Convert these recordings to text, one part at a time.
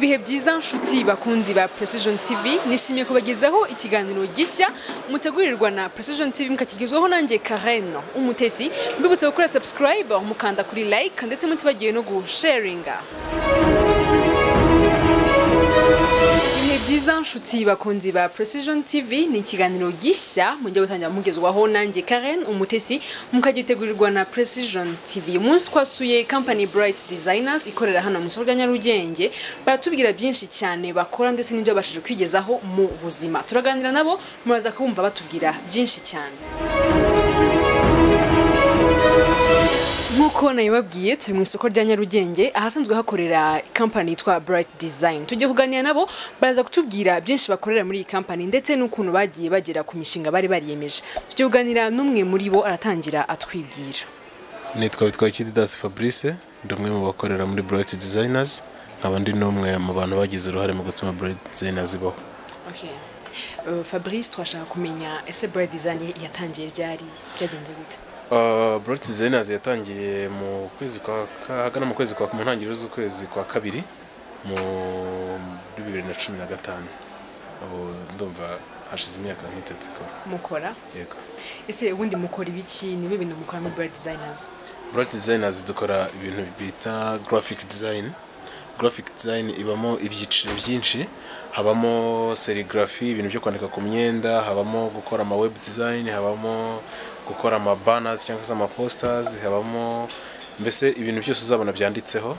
ibihe byiza nshuti bakunzi ba Precision TV nishimiye kubagezaho ikiganiro gishya. Mutegurirwa na Precision TV mukakigezwaho nanjye Karen. Umutesi mbibutse gukora subscribe mukanda kuri like ndetse mutibagiwe no gusharinga byiza nshuti bakunzi ba Precision TV ni ikiganiro gishya mujya gutangira mugezwaho nanjye Karen umutesi mukagitegurirwa na Precision TV uyu munsi twasuye company Bright Designers ikorera hano mu isoko rya Nyarugenge. Baratubwira byinshi cyane bakora ndetse n'ibyo babashije kwigezaho mu buzima. Turaganira nabo muraza kubumva batubwira byinshi cyane. Nk'uko nabibabwiye turi mu isoko rya nyarugenge ahasanzwe hakorera kampani yitwa Bright Design. Tugiye kuganira nabo baraza kutubwira byinshi bakorera muri iyi kampani ndetse n'ukuntu bagiye bagera ku mishinga bari bariyemeje. Tugiye kuganira n'umwe muri bo aratangira atwibwira. Nitwa witwa Kididas Fabrice ndi umwe mu bakorera muri Bright Designers nkaba ndi n'umwe mu bantu bagize uruhare mu gutuma Bright Designers ibaho. Okay. uh, Fabrice twashaka kumenya ese Bright Design yatangiye ryari? Byagenze gute? Uh, Bright Designers yatangiye mu kwezi kwa hagana mu kwezi kwa mu ntangiriro z'ukwezi kwa kabiri mu muri bibiri na cumi na gatanu. Ndumva hashize imyaka nk'itatu ikora mukora? Yego. Ese ubundi mukora ibiki? Nibe bintu mukora muri Bright Designers. Bright Designers dukora ibintu bita graphic design. Graphic design ibamo ibyiciro byinshi. Habamo serigraphy ibintu byo kwandika ku myenda habamo gukora ama web design habamo gukora ama banners cyangwa se ama posters habamo mbese ibintu byose uzabona byanditseho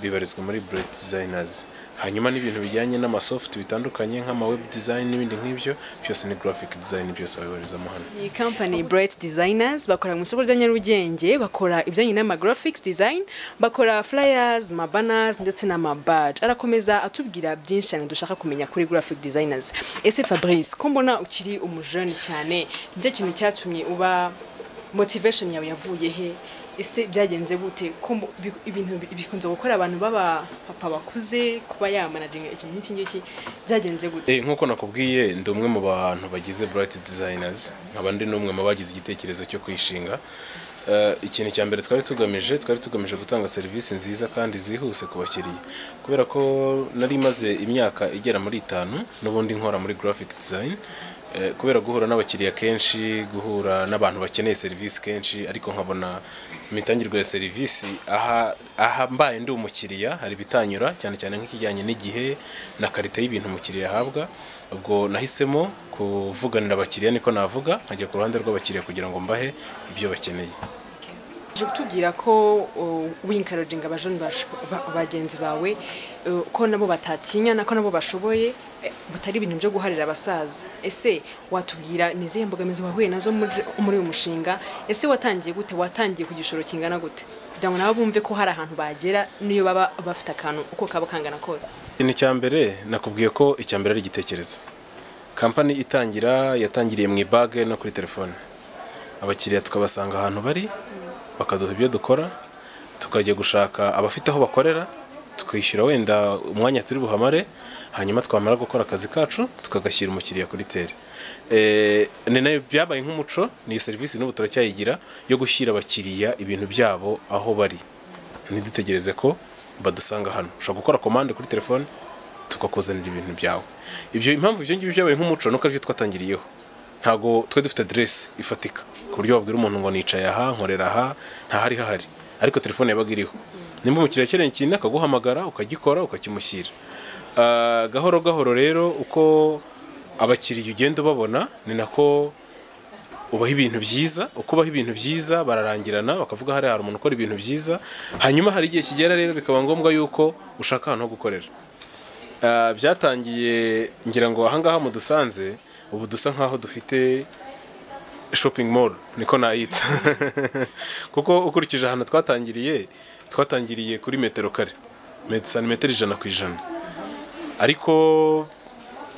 bibarizwa muri Bright Designers. Hanyuma n'ibintu bijyanye n'amasoft bitandukanye nk'ama web design n'ibindi nk'ibyo byose ni graphic design byose babibarizamo hano. Iyi company Bright Designers bakora mu isoko rya Nyarugenge bakora ibijyanye n'ama graphics design bakora flyers ma banners ndetse n'ama badge arakomeza atubwira byinshi cyane dushaka kumenya kuri graphic designers. Ese Fabrice ko mbona ukiri umujene cyane ni cyo kintu cyatumye uba motivation yawe yavuye he? Ese byagenze gute? Ko ibintu bi- bikunze gukora abantu baba papa bakuze kuba yamanaginga ikintu nk'iki ngiki byagenze gute? Eh, nk'uko nakubwiye ndi umwe mu bantu bagize Bright Designers nkaba ndi n'umwe mu bagize igitekerezo cyo kwishinga. Eh, ikintu cya mbere twari tugamije twari tugamije gutanga serivisi nziza kandi zihuse ku bakiriya. Kubera ko nari maze imyaka igera muri itanu n'ubundi nkora muri graphic design kubera guhura n'abakiriya kenshi guhura n'abantu bakeneye serivisi kenshi ariko nkabona imitangirwe ya serivisi aha aha mbaye ndi umukiriya hari ibitanyura cyane cyane nk'ikijyanye n'igihe na karite y'ibintu umukiriya ahabwa ubwo nahisemo kuvuganira abakiriya niko navuga nkajya ku ruhande rw'abakiriya kugira ngo mbahe ibyo bakeneye. Uje kutubwira ko winkarajinga abajoni bagenzi bawe ko nabo batatinyana ko nabo bashoboye eh, butari ibintu byo guharira abasaza. Ese watubwira ni izihe mbogamizi wahuye na zo muri uyu mushinga? Ese watangiye gute? Watangiye ku gishoro kingana gute? Kugira ngo nabo bumve ko hari ahantu bagera niyo baba bafite akantu uko kaba kangana kose. Ikintu cya mbere nakubwiye ko icya mbere ari igitekerezo. Kampani itangira yatangiriye mu ibage no kuri telefone. Abakiriya tukabasanga ahantu bari bakaduha ibyo dukora tukajya gushaka abafite aho bakorera tukishyura wenda umwanya turi buhamare hanyuma twamara gukora akazi kacu tukagashyira umukiriya kuri tere Eh, ni na yo byabaye nk'umuco niyo serivisi n'ubu turacyayigira yo gushyira abakiriya ibintu byabo aho bari. Ntidutegereze ko badusanga hano. Ushobora gukora komande kuri telefone tukakuzanira ibintu byawe. Ibyo impamvu ibyo ngibyo byabaye nk'umuco nuko ari byo twatangiriyeho. Ntabwo twe dufite aderesi ifatika. Ku buryo wabwira umuntu ngo nicaye aha nkorera aha ntahari hahari. Ariko telefone yabaga iriho. Nimba umukiriya akeneye ikintu akaguhamagara ukagikora ukakimushyira. Ah, gahoro gahoro rero uko abakiriya ugenda ubabona ni nako ubaha ibintu byiza. Uko ubaha ibintu byiza bararangirana bakavuga hari hari umuntu ukora ibintu byiza. Hanyuma hari igihe kigera rero bikaba ngombwa yuko ushaka ahantu ho gukorera. Ah, byatangiye ngira ngo ahangaha mudusanze ubu dusa nkaho dufite shopping mall niko nayita. Kuko ukurikije ahantu twatangiriye twatangiriye kuri metero kare. Met- santimetero ijana ku ijana. Ariko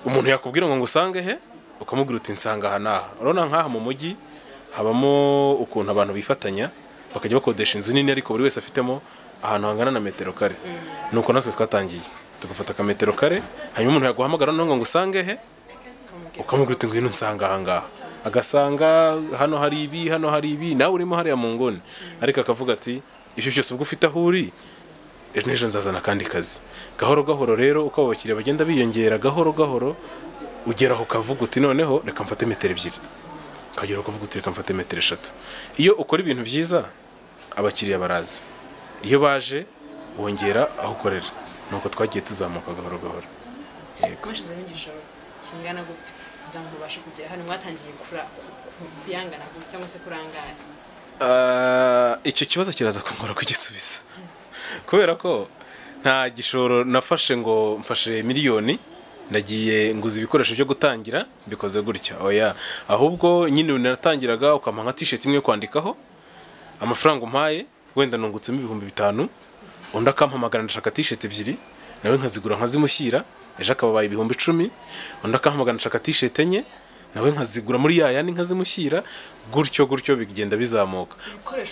umuntu yakubwira ngo ngusange he? Ukamubwira uti nsanga aha n'aha. Urabona nk'aha mu mujyi habamo ukuntu abantu bifatanya bakajya bakodesha inzu nini ariko buri wese afitemo ahantu hangana na metero kare. Nuko natwe twatangiye. Tugafata akametero kare hanyuma umuntu yaguhamagara noneho ngo ngusange he? Ukamubwira uti ngwino nsanga aha ngaha agasanga hano hari ibi hano hari ibi nawe urimo hariya mu nguni. Ariko akavuga ati icyo cyose ubwo ufite aho uri ejo n'ejo nzazana akandi kazi. Gahoro gahoro rero uko abo bakiriya bagenda biyongera gahoro gahoro ugeraho ukavuga uti noneho reka mfate metero ebyiri. Ukagera ukavuga uti reka mfate metero eshatu. Iyo ukora ibintu byiza abakiriya baraza. Iyo baje wongera aho ukorera. Nuko twagiye tuzamuka gahoro gahoro. Kingana gute? Kugira ngo mubashe kugera hano mwatangiye kuyangana cyangwa se kurangara Ah, icyo kibazo kiraza kungora kugisubiza kubera ko nta gishoro nafashe ngo mfashe miliyoni ndagiye nguza ibikoresho byo gutangira mbikoze gutya oya ahubwo nyine natangiraga ukampa nka t-shirt imwe yo kwandikaho amafaranga umpaye wenda nungutsemo ibihumbi bitanu undi akampamagara ndashaka t-shirt ebyiri nawe nkazigura nkazimushyira ejo akababaye ibihumbi icumi undi akampamagara ndashaka t-shirt enye nawe nkazigura muri ya yandi nkazimushyira gutyo gutyo bigenda bizamuka.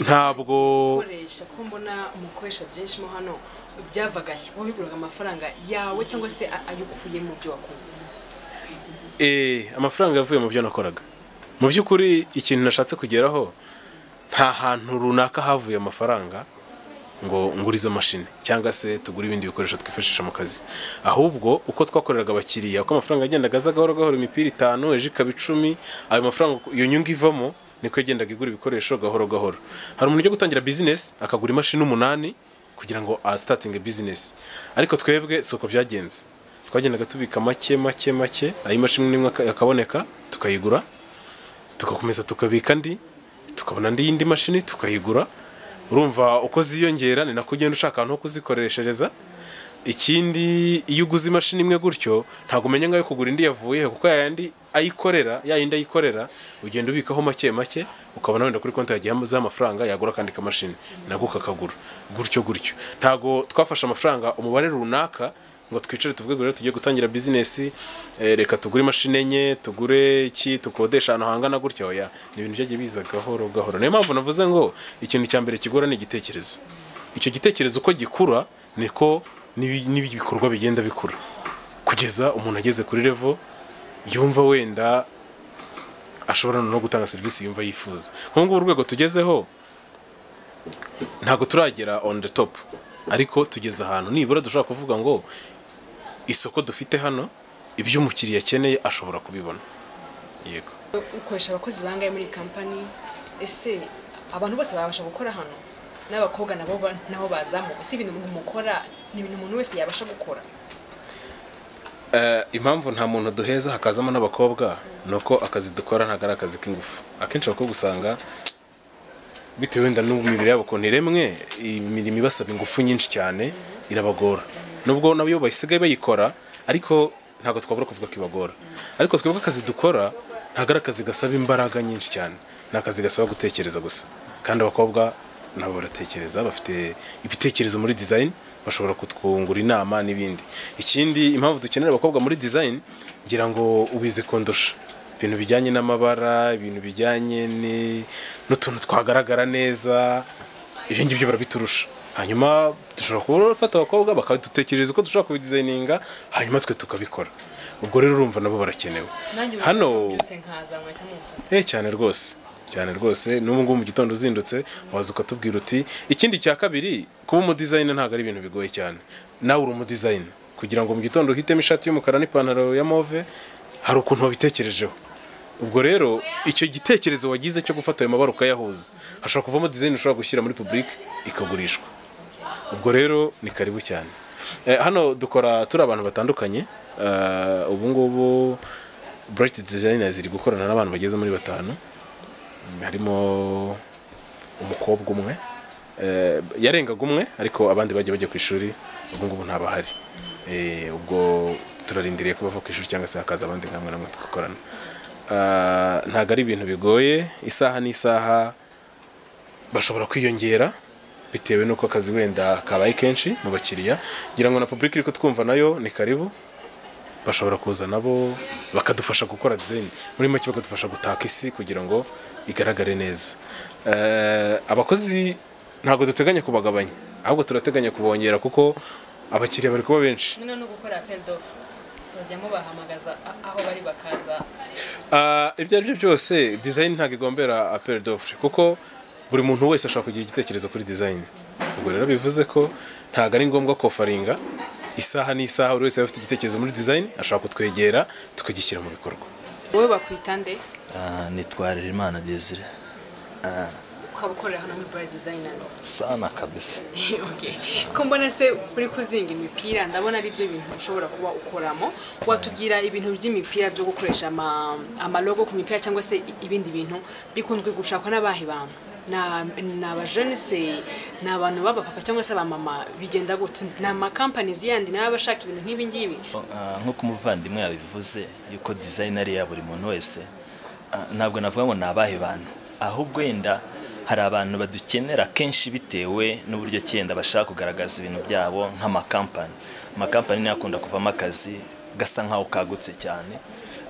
Ntabwo ukoresha ko mbona umukoresha byinshi mo hano byavaga wowe biguraga amafaranga yawe cyangwa se a- ayo ukuye mu byo wakoze? Eh, amafaranga yavuye mu byo nakoraga. Mu by'ukuri ikintu nashatse kugeraho nta hantu runaka havuye amafaranga. Ngo ngure izo mashini cyangwa se tugure ibindi bikoresho twifashisha mu kazi. Ahubwo uko twakoreraga abakiriya uko amafaranga yagendaga aza gahoro gahoro imipira itanu ejo ikaba icumi ayo mafaranga iyo nyungu ivamo niko yagendaga igura ibikoresho gahoro gahoro. Hari umuntu ujya gutangira bizinesi akagura imashini umunani kugira ngo asitatinge bizinesi ariko twebwe si uko byagenze. Twagendaga tubika make make make ayo imashini imwe aka- akaboneka tukayigura tugakomeza tukabika andi tukabona yindi mashini tukayigura urumva uko ziyongera ni nako ugenda ushaka ahantu ho kuzikoreshereza. Ikindi iyo uguze imashini imwe gutyo ntabwo umenya ngayo kugura indi yavuye he kuko yayandi ayikorera yayindi ayikorera ugenda ubikaho make make ukabona wenda kuri konti yagiye amafaranga yagura akandi kamashini nako kakagura. Gutyo gutyo. Ntabwo twafashe amafaranga umubare runaka ngo twicare tuvuge rero tugiye gutangira bizinesi eh, reka tugure imashini enye tugure iki tukodesha ahantu hangana gutya. Oya ni ibintu byagiye biza gahoro gahoro. Niyo mpamvu navuze ngo ikintu cya mbere kigora ni igitekerezo. Icyo gitekerezo uko gikura niko n'ibi- n'ibikorwa bigenda bikura. Kugeza umuntu ageze kuri revo yumva wenda ashobora no gutanga serivisi yumva yifuza. Nk'ubu ngubu urwego tugezeho ntabwo turagera on the top. Ariko tugeze ahantu nibura dushobora kuvuga ngo isoko dufite hano ibyo umukiriya akeneye ashobora kubibona. Yego. Ukoresha abakozi bangahe muri kampani ese abantu bose babasha gukora hano? N'abakobwa nabo nabo bazamuka si ibintu umuntu mukora ni ibintu umuntu wese yabasha gukora? Eh, impamvu nta muntu duheza hakazamo n'abakobwa ni uko akazi dukora ntabwo ari akazi k'ingufu. Akenshi abakobwa usanga bitewe wenda n'imibiri yabo ukuntu iremwe imirimo ibasaba ingufu nyinshi cyane irabagora. Nubwo nabo iyo basigaye bayikora ariko ntabwo twabura kuvuga ko ibagora. Ariko twebwe akazi dukora ntabwo ari akazi gasaba imbaraga nyinshi cyane. Ni akazi gasaba gutekereza gusa. Kandi abakobwa nabo baratekereza bafite ibitekerezo muri design bashobora kutwungura inama n'ibindi. Ikindi impamvu dukenera abakobwa muri design ngira ngo ubizi kundusha. Ibintu bijyanye n'amabara ibintu bijyanye n'utuntu twagaragara neza ibyo ngibyo barabiturusha. Hanyuma dushobora kuba bafata abakobwa bakadutekereza uko dushobora kubidizayininga hanyuma twe tukabikora. Ubwo rero urumva nabo barakenewe. Hano Eh cyane rwose. Cyane rwose. N'ubu ngubu mu gitondo uzindutse waza ukatubwira uti ikindi cya kabiri kuba umudizayina ntabwo ari ibintu bigoye cyane. Nawe uri umudizayina kugira ngo mu gitondo uhitemo ishati y'umukara n'ipantaro ya move hari ukuntu wabitekerejeho. Ubwo rero icyo gitekerezo wagize cyo gufata ayo mabara ukayahuza hashobora kuvamo dizayini ushobora gushyira muri public ikagurishwa. Ubwo rero ni karibu cyane. Eh, hano dukora turi abantu batandukanye. Eh, ubu ngubu bright designers iri gukorana n'abantu bageze muri batanu. Harimo umukobwa umwe. Eh, yarengaga umwe ariko abandi bagiye bajya ku ishuri ubu ngubu ntabahari. Ubwo turarindiriye ko bava ku ishuri cyangwa se hakaza abandi nkamwe namwe tugakorana. Ntabwo ari ibintu bigoye. Isaha n'isaha bashobora kwiyongera. Bitewe n'uko akazi wenda kabaye kenshi mu bakiriya. Ngira ngo na public iri kutwumva na yo ni karibu. Bashobora kuza nabo bakadufasha gukora design. Muri make bakadufasha gutaka isi kugira ngo igaragare neza. Eh, abakozi ntabwo duteganya kubagabanya ahubwo turateganya kubongera kuko abakiriya bari kuba benshi. No gukora appel d'offre muzajya mubahamagaza a- aho bari bakaza. Ah, ibyo ari byo byose design ntabwo igombera appel d'offre kuko buri muntu wese ashobora kugira igitekerezo kuri design. Ubwo rero bivuze ko ntabwo ari ngombwa kofaringa isaha n'isaha buri wese aba afite igitekerezo muri design ashobora kutwegera tukagishyira mu bikorwa. Wowe bakwita nde? Ah, nitwa Harerimana Desire. Ukaba ukorera hano muri Bright Designers. Sana kabisa. Okay. ko mbona se uri kuzinga imipira ndabona ari byo bintu ushobora kuba ukoramo. Watubwira ibintu by'imipira byo gukoresha ama, amalogo ku mipira cyangwa se ibindi bintu bikunzwe gushakwa n'abahe bantu? Ni abajene se ni abantu b'abapapa cyangwa se abamama bigenda gute? Ni amakampanizi yandi nawe aba ashaka ibintu nk'ibi ngibi? Ah, nk'uko umuvandimwe yabivuze yuko design ari iya buri muntu wese ah, ntabwo navuga ngo ni abahe bantu. Ahubwo wenda hari abantu badukenera kenshi bitewe n'uburyo cyenda bashaka kugaragaza ibintu byabo nk'amakampani amakampani niyo akunda kuvamo akazi gasa nk'aho kagutse cyane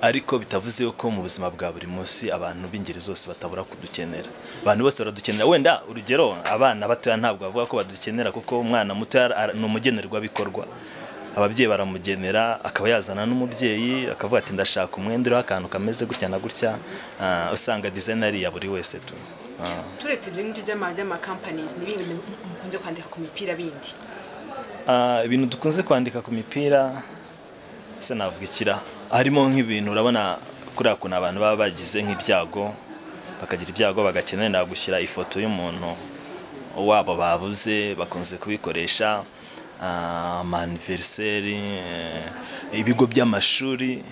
ariko bitavuze yuko mu buzima bwa buri munsi abantu b'ingeri zose batabura kudukenera. Abantu bose baradukenera. Wenda urugero abana batoya ntabwo bavuga ko badukenera kuko umwana muto ni umugenerwabikorwa. Ababyeyi baramugenera akaba yazana n'umubyeyi akavuga ati ndashaka umwenda uriho akantu kameze gutya na gutya. Ah, usanga design ari iya buri wese tu. Ah. turetse ibyo ngibyo by'ama- by'amakampanizi ni ibihe bintu mukunze kwandika ku mipira bindi? Ah, ibintu dukunze kwandika ku mipira se navuga ikira. Harimo nk'ibintu urabona kuriya kuntu abantu baba bagize nk'ibyago bakagira ibyago bagakenera gushyira ifoto y'umuntu wabo babuze bakunze kubikoresha ah, amaniveriseri eh, ibigo by'amashuri.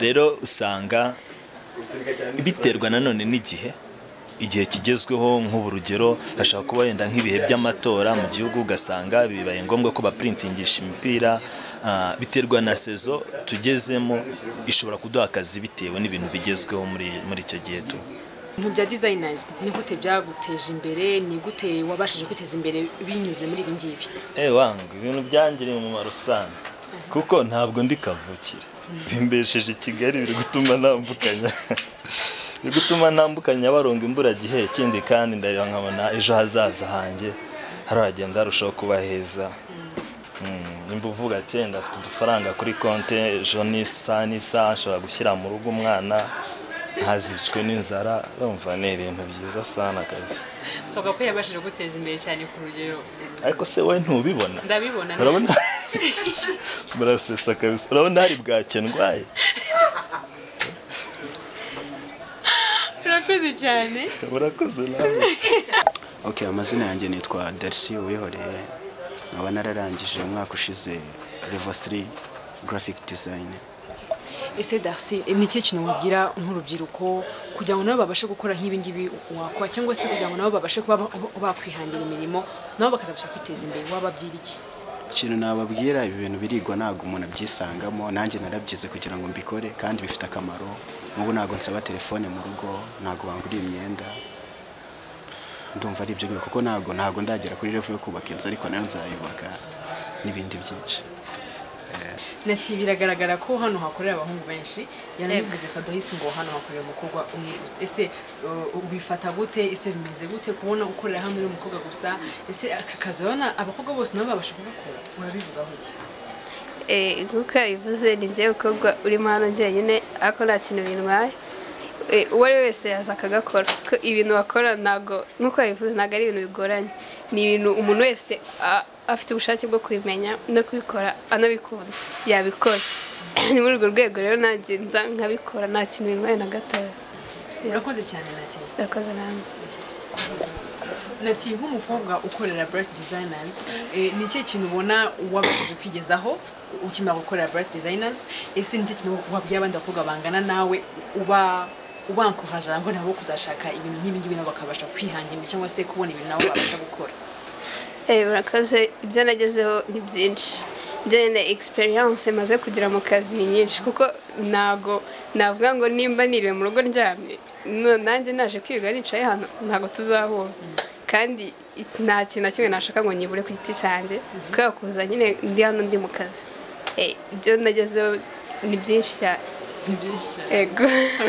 Rero usanga biterwa nanone n'igihe igihe kigezweho nk'ubu rugero hashobora kuba wenda nk'ibihe by'amatora mu gihugu ugasanga bibaye ngombwa ko baprintingisha imipira ah, biterwa na sezo tugezemo ishobora kuduha akazi bitewe n'ibintu bigezweho muri muri icyo gihe tu. Ibintu bya designers ni gute byaguteje imbere ni gute wabashije kwiteza imbere binyuze muri ibi ngibi? Eh wangu ibintu byangiriye umumaro sana. Kuko ntabwo ndi kavukire. Bimbesheje i Kigali biri gutuma nambukanya. Biri gutuma nambukanya baronga imburagihe ikindi kandi ndareba nkabona ejo hazaza hanjye haragenda harushaho kuba heza. Mm, nimba uvuga ati wenda afite udufaranga kuri konti ejo n'isaha n'isaha nshobora gushyira mu rugo umwana ntazicwe n'inzara. Urumva ni ibintu byiza sana kabisa. Twavuga ko yabashije guteza imbere cyane ku rugero. Ariko se wowe ntubibona? Ndabibona urabona? Murasetsa kabisa. Urabona hari bwake ndwaye? Urakoze cyane. Urakoze nawe ok amazina yanjye nitwa darcy uwihoreye. Nkaba nararangije umwaka ushize 3 graphic design. Ese darcy ni ikihe kintu wabwira nk'urubyiruko kugira ngo nabo babashe gukora nk'ibi ngibi wakora cyangwa se kugira ngo nabo babashe kuba ba- bakwihangira imirimo nabo bakazabasha kwiteza imbere wababwira iki? Ikintu nababwira ibi bintu birigwa ntabwo umuntu abyisangamo nanjye narabyize kugira ngo mbikore kandi bifite akamaro. Nk'ubu ntabwo nsaba telefone mu rugo ntabwo banguriye imyenda. Ndumva ari ibyo ngibyo kuko ntabwo ntabwo ndagera kuri level yo kubaka inzu ariko na yo nzayubaka n'ibindi byinshi. Nati biragaragara ko hano hakorera abahungu benshi. Yanabivuze fabrice ngo hano hakorera umukobwa umwe gusa. Ese uh, ubifata gute? Ese bimeze gute kubona ukorera hano uri umukobwa gusa? Ese aka kazi urabona abakobwa bose nabo babasha kugakora? Urabivugaho iki Eh, nk'uko yabivuze ni njyewe mukobwa urimo hano njyenyine ariko nta kintu bintwaye. Eh, uwo ari we wese yaza akagakora. Ko ibintu bakora ntabwo nk'uko yabivuze ntabwo ari ibintu bigoranye. Ni ibintu umuntu wese afite ubushake bwo kubimenya no kubikora anabikunda. Yabikora. Ni muri urwo rwego rero nanjye nza nkabikora nta kintu bintwaye na gatoya urakoze cyane nati. Urakoze namwe. Nati nk'umukobwa ukorera bright designers eh, ni ikihe kintu ubona wabashije kwigezaho? Ukimara gukorera bright designers? Ese ni ikihe kintu wabwira abandi bakobwa bangana nawe? Uba ubankoraje ngo nabo kuzashaka ibintu nk'ibi ngibi nabo bakabasha kwihangira imirimo cyangwa se kubona ibintu nabo babasha gukora. Eh, murakoze ibyo nagezeho ni byinshi. Njyewe experience maze kugira mu kazi ni nyinshi kuko ntago navuga ngo nimba niriwe mu rugo ndyamye no- nanjye naje kwirirwa nicaye hano ntago tuzahura kandi nta kintu na kimwe nashaka ngo nyibure ku giti cyanjye kubera kuza nyine ndi hano ndi mu kazi. Eh, ibyo nagezeho ni byinshi cyane. Ni byinshi cyane ego.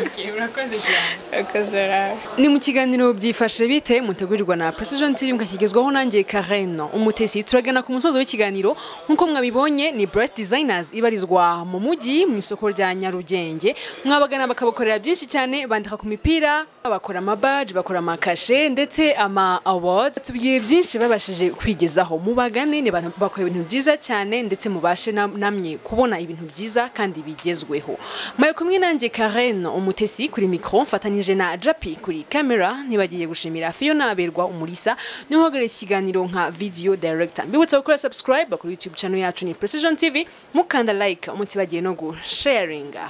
Okay urakoze cyane. Urakoze nawe ni mu kiganiro byifashe bite? Mutegurirwa na Precision TV mukakigezwaho nanjye Karen. Umutesi turagana ku musozo w'ikiganiro. Nk'uko mwabibonye ni Bright Designers ibarizwa mu mujyi mu isoko rya Nyarugenge. Mwabagana bakabakorera byinshi cyane bandika ku mipira bakora ama badge bakora amakashe ndetse ama awards. Tubwiye byinshi babashije kwigezaho. Mubagane ni abantu bakora ibintu byiza cyane ndetse mubashe na- namwe kubona ibintu byiza kandi bigezweho. Mwari kumwe nanjye Karen umutesi kuri micro mfatanyije na Japi kuri camera ntibagiye gushimira Fiona Aberwa umurisa ni ho uhagarariye ikiganiro nka video director. Mbibutsa gukora subscribe kuri YouTube channel yacu ni Precision TV mukanda like umutibagiye no gusharinga.